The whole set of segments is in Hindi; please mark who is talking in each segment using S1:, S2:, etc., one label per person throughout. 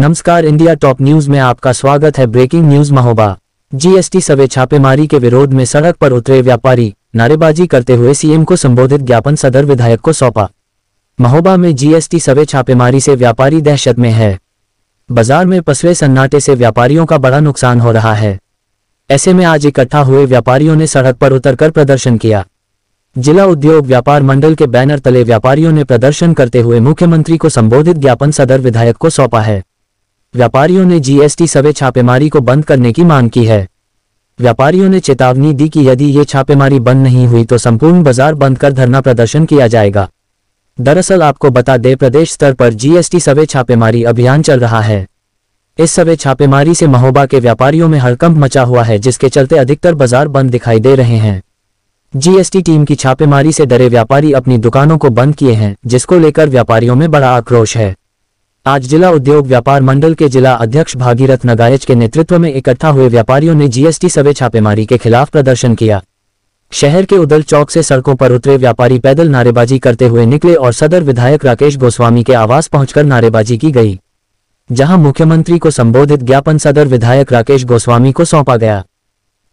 S1: नमस्कार इंडिया टॉप न्यूज़ में आपका स्वागत है ब्रेकिंग न्यूज़ महोबा। जीएसटी सवे छापेमारी के विरोध में सड़क पर उतरे व्यापारी, नारेबाजी करते हुए सीएम को संबोधित ज्ञापन सदर विधायक को सौंपा। महोबा में जीएसटी सवे छापेमारी से व्यापारी दहशत में है। बाज़ार में पसवे सन्नाटे से व्यापारियों का बड़ा नुकसान हो रहा है। ऐसे में आज इकट्ठा हुए व्यापारियों ने सड़क पर उतरकर प्रदर्शन किया। जिला उद्योग व्यापार मंडल के बैनर तले व्यापारियों ने प्रदर्शन करते हुए मुख्यमंत्री को संबोधित ज्ञापन सदर विधायक को सौंपा है। व्यापारियों ने जीएसटी सवे छापेमारी को बंद करने की मांग की है। व्यापारियों ने चेतावनी दी कि यदि ये छापेमारी बंद नहीं हुई तो संपूर्ण बाज़ार बंद कर धरना प्रदर्शन किया जाएगा। दरअसल आपको बता दें, प्रदेश स्तर पर जीएसटी सवे छापेमारी अभियान चल रहा है। इस सवे छापेमारी से महोबा के व्यापारियों में हड़कंप मचा हुआ है, जिसके चलते अधिकतर बाज़ार बंद दिखाई दे रहे हैं। जीएसटी टीम की छापेमारी से डरे व्यापारी अपनी दुकानों को बंद किए हैं, जिसको लेकर व्यापारियों में बड़ा आक्रोश है। आज जिला उद्योग व्यापार मंडल के जिला अध्यक्ष भागीरथ नगायच के नेतृत्व में इकट्ठा हुए व्यापारियों ने जीएसटी सवे छापेमारी के खिलाफ प्रदर्शन किया। शहर के उदल चौक से सड़कों पर उतरे व्यापारी पैदल नारेबाजी करते हुए निकले और सदर विधायक राकेश गोस्वामी के आवास पहुंचकर नारेबाजी की गई, जहाँ मुख्यमंत्री को संबोधित ज्ञापन सदर विधायक राकेश गोस्वामी को सौंपा गया।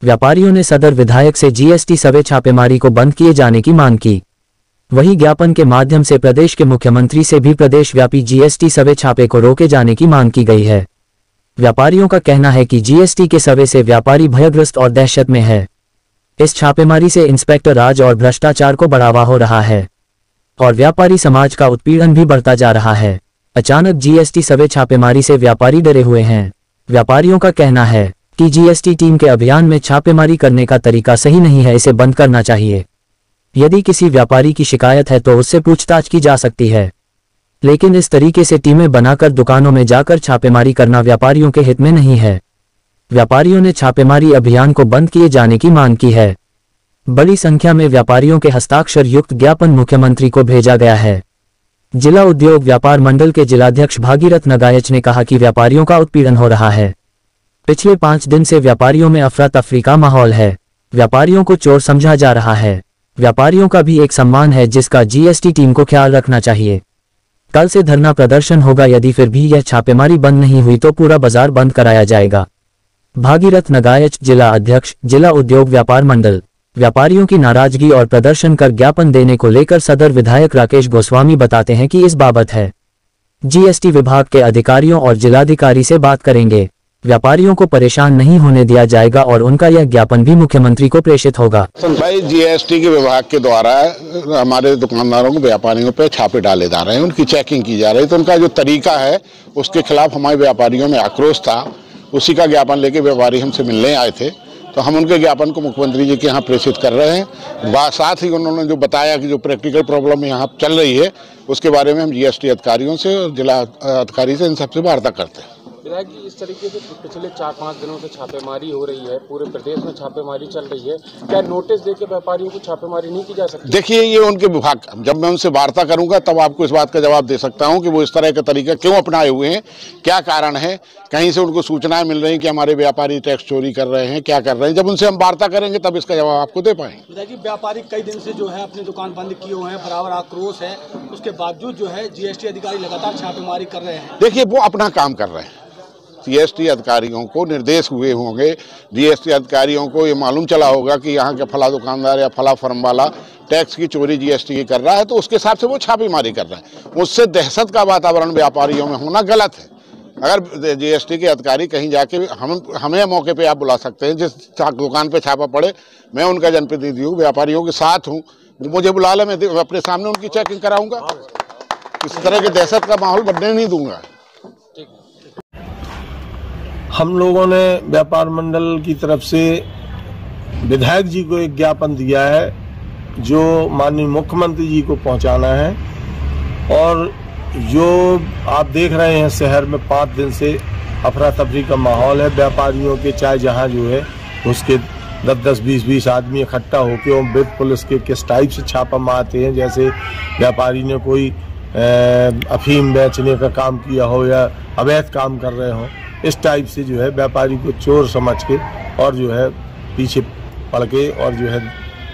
S1: व्यापारियों ने सदर विधायक से जीएसटी सवे छापेमारी को बंद किए जाने की मांग की। वहीं ज्ञापन के माध्यम से प्रदेश के मुख्यमंत्री से भी प्रदेश व्यापी जीएसटी सवे छापे को रोके जाने की मांग की गई है। व्यापारियों का कहना है कि जीएसटी के सवे से व्यापारी भयग्रस्त और दहशत में है। इस छापेमारी से इंस्पेक्टर राज और भ्रष्टाचार को बढ़ावा हो रहा है। और व्यापारी समाज का उत्पीड़न भी बढ़ता जा रहा है। अचानक जीएसटी सवे छापेमारी से व्यापारी डरे हुए हैं। व्यापारियों का कहना है कि जीएसटी टीम के अभियान में छापेमारी करने का तरीका सही नहीं है, इसे बंद करना चाहिए। यदि किसी व्यापारी की शिकायत है तो उससे पूछताछ की जा सकती है। लेकिन इस तरीके से टीमें बनाकर दुकानों में जाकर छापेमारी करना व्यापारियों के हित में नहीं है। व्यापारियों ने छापेमारी अभियान को बंद किए जाने की मांग की है। बड़ी संख्या में व्यापारियों के हस्ताक्षर युक्त ज्ञापन मुख्यमंत्री को भेजा गया है। जिला उद्योग व्यापार मंडल के जिलाध्यक्ष भागीरथ नगायच ने कहा कि व्यापारियों का उत्पीड़न हो रहा है। पिछले पाँच दिन से व्यापारियों में अफरा तफरी का माहौल है। व्यापारियों को चोर समझा जा रहा है। व्यापारियों का भी एक सम्मान है जिसका जीएसटी टीम को ख्याल रखना चाहिए। कल से धरना प्रदर्शन होगा, यदि फिर भी यह छापेमारी बंद नहीं हुई तो पूरा बाज़ार बंद कराया जाएगा। भागीरथ नगायच, जिला अध्यक्ष, जिला उद्योग व्यापार मंडल। व्यापारियों की नाराज़गी और प्रदर्शन कर ज्ञापन देने को लेकर सदर विधायक राकेश गोस्वामी बताते हैं कि इस बाबत है। जीएसटी विभाग के अधिकारियों और जिलाधिकारी से बात करेंगे। व्यापारियों को परेशान नहीं होने दिया जाएगा और उनका यह ज्ञापन भी मुख्यमंत्री को प्रेषित होगा।
S2: भाई जीएसटी के विभाग के द्वारा हमारे दुकानदारों को, व्यापारियों पे छापे डाले जा रहे हैं, उनकी चेकिंग की जा रही है। तो उनका जो तरीका है, उसके खिलाफ हमारे व्यापारियों में आक्रोश था। उसी का ज्ञापन लेके व्यापारी हमसे मिलने आए थे। तो हम उनके ज्ञापन को मुख्यमंत्री जी के यहाँ प्रेषित कर रहे हैं। साथ ही उन्होंने जो बताया कि जो प्रैक्टिकल प्रॉब्लम यहाँ चल रही है, उसके बारे में हम जीएसटी अधिकारियों से और जिला अधिकारी से इन सबसे वार्ता करते हैं।
S3: विधायक जी इस तरीके से पिछले चार पाँच दिनों से छापेमारी हो रही है पूरे प्रदेश में छापेमारी चल रही है। क्या नोटिस देके व्यापारियों को छापेमारी नहीं की जा सकती?
S2: देखिए ये उनके विभाग जब मैं उनसे वार्ता करूँगा तब आपको इस बात का जवाब दे सकता हूँ कि वो इस तरह का तरीका क्यों अपनाए हुए हैं क्या कारण है? कहीं से उनको सूचनाएँ मिल रही कि हमारे व्यापारी टैक्स चोरी कर रहे हैं क्या कर रहे हैं? जब उनसे हम वार्ता करेंगे तब इसका जवाब आपको दे पाएँगे।
S4: व्यापारी कई दिन से जो है अपनी दुकान बंद किए हुए हैं बराबर आक्रोश है। उसके बावजूद जो है जीएसटी अधिकारी लगातार छापेमारी कर रहे हैं।
S2: देखिए वो अपना काम कर रहे हैं। जीएसटी अधिकारियों को निर्देश हुए होंगे। जीएसटी अधिकारियों को ये मालूम चला होगा कि यहाँ के फला दुकानदार या फला फर्म वाला टैक्स की चोरी जीएसटी की कर रहा है तो उसके हिसाब से वो छापेमारी कर रहा है। उससे दहशत का वातावरण व्यापारियों में होना गलत है। अगर जीएसटी के अधिकारी कहीं जाके हम, हमें मौके पे आप बुला सकते हैं, जिस दुकान पे छापा पड़े, मैं उनका जनप्रतिनिधि हूँ, व्यापारियों के साथ हूँ। मुझे बुला ले, मैं अपने सामने उनकी चेकिंग कराऊँगा। इस तरह के दहशत का माहौल बनने नहीं दूँगा।
S5: हम लोगों ने व्यापार मंडल की तरफ़ से विधायक जी को एक ज्ञापन दिया है, जो माननीय मुख्यमंत्री जी को पहुंचाना है। और जो आप देख रहे हैं, शहर में पाँच दिन से अफरा तफरी का माहौल है। व्यापारियों के चाहे जहाँ जो है, उसके दस दस, बीस बीस आदमी इकट्ठा होकर और विद पुलिस के किस टाइप से छापा मारते हैं, जैसे व्यापारी ने कोई अफीम बेचने का काम किया हो या अवैध काम कर रहे हों। इस टाइप से जो है व्यापारी को चोर समझ के और जो है पीछे पड़ के और जो है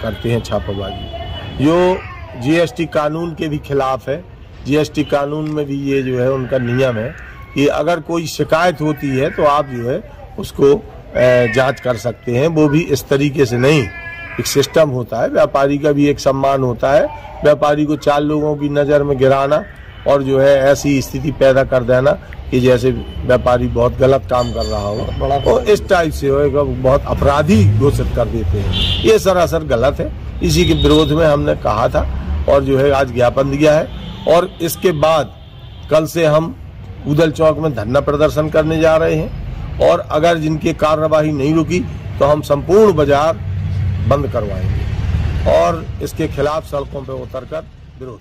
S5: करते हैं छापाबाजी। जो जीएसटी कानून के भी खिलाफ है। जीएसटी कानून में भी ये जो है उनका नियम है कि अगर कोई शिकायत होती है तो आप जो है उसको जाँच कर सकते हैं। वो भी इस तरीके से नहीं। एक सिस्टम होता है। व्यापारी का भी एक सम्मान होता है। व्यापारी को चार लोगों की नज़र में गिराना और जो है ऐसी स्थिति पैदा कर देना कि जैसे व्यापारी बहुत गलत काम कर रहा हो। और इस टाइप से बहुत अपराधी घोषित कर देते हैं। ये सरासर गलत है। इसी के विरोध में हमने कहा था और जो है आज ज्ञापन दिया है। और इसके बाद कल से हम उदल चौक में धरना प्रदर्शन करने जा रहे हैं। और अगर जिनकी कार्यवाही नहीं रुकी तो हम संपूर्ण बाज़ार बंद करवाएँगे। और इसके खिलाफ सड़कों पर उतरकर विरोध।